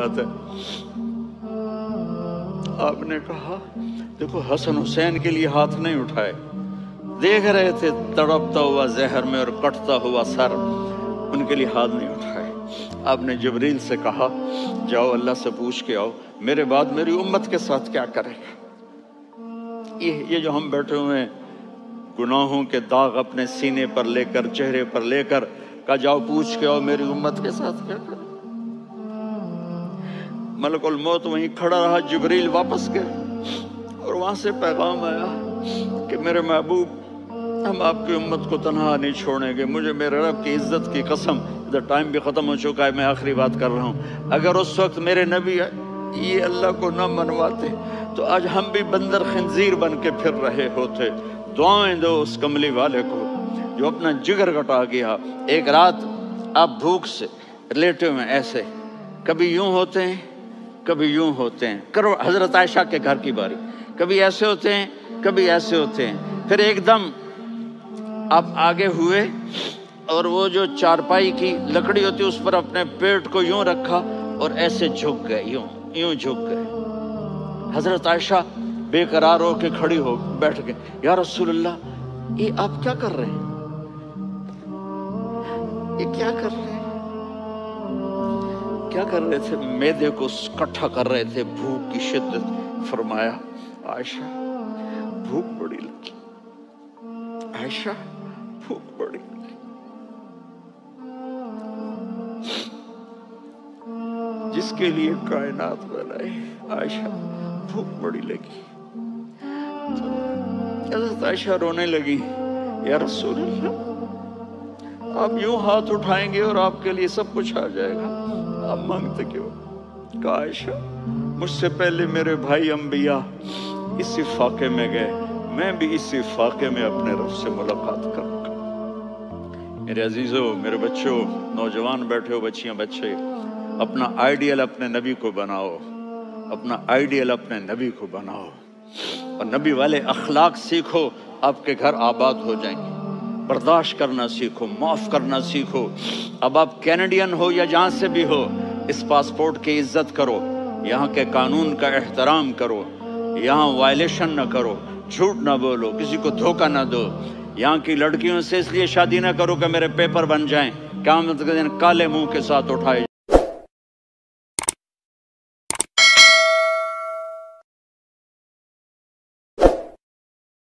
बात है। आपने कहा, देखो हसन हुसैन के लिए हाथ नहीं उठाए। देख रहे थे, तड़पता हुआ जहर में और कटता हुआ सर, उनके लिए हाथ नहीं उठाए। आपने जबरील से कहा, जाओ अल्लाह से पूछ के आओ, मेरे बाद मेरी उम्मत के साथ क्या करेगा? ये ये जो हम बैठे हुए हैं, गुनाहों के दाग अपने सीने पर लेकर, चेहरे पर लेकर का जाओ पूछ के आओ मेरी उम्मत के साथ क्या करें मलकुल मौत वहीं खड़ा रहा, जबरील वापस गए। और वहाँ से पैगाम आया कि मेरे महबूब, हम आपकी उम्मत को तनहा नहीं छोड़ेंगे। मुझे मेरे रब की इज़्ज़त की कसम इधर टाइम भी ख़त्म हो चुका है, मैं आखिरी बात कर रहा हूँ। अगर उस वक्त मेरे नबी ये अल्लाह को न मनवाते तो आज हम भी बंदर खंजीर बन के फिर रहे होते। दुआएँ दो उस कमली वाले को, जो अपना जिगर कटा गया। एक रात आप भूख से लेटे हुए ऐसे, कभी यूँ होते हैं कभी यूँ होते हैं। करो हज़रत आयशा के घर की बारी। कभी ऐसे होते हैं, कभी ऐसे होते हैं। फिर एकदम आप आगे हुए और वो जो चारपाई की लकड़ी होती उस पर अपने पेट को यूँ रखा और ऐसे झुक गए, यूँ यूँ झुक गए। हज़रत आयशा बेकरार होके खड़ी हो, बैठ गए। या रसूलुल्लाह, ये आप क्या कर रहे हैं? ये क्या कर रहे हैं? क्या कर रहे थे? मैदे को इकट्ठा कर रहे थे, भूख की शिद्दत फरमाया। आयशा, भूख बड़ी लगी। आयशा, भूख बड़ी जिसके लिए कायनात बनाए, आयशा, भूख बड़ी लगी। तो आयशा रोने लगी। या रसूल आप यूँ हाथ उठाएँगे और आपके लिए सब कुछ आ जाएगा। आप मांगते क्यों? आयशा मुझसे पहले मेरे भाई अंबिया इसी फाके में गए, मैं भी इसी फाके में अपने रब से मुलाकात करूँगा मेरे अजीजों, मेरे बच्चों, नौजवान बैठे हो बच्चियाँ, बच्चे, अपना आइडियल अपने नबी को बनाओ, अपना आइडियल अपने नबी को बनाओ। और नबी वाले अखलाक सीखो, आपके घर आबाद हो जाएँगे। बर्दाश्त करना सीखो, माफ़ करना सीखो। अब आप कैनेडियन हो या जहाँ से भी हो, इस पासपोर्ट की इज़्ज़त करो, यहाँ के कानून का एहतराम करो, यहाँ वायलेशन ना करो, झूठ ना बोलो, किसी को धोखा ना दो। यहाँ की लड़कियों से इसलिए शादी ना करो कि मेरे पेपर बन जाएँ। क्या मतलब काले मुँह के साथ उठाए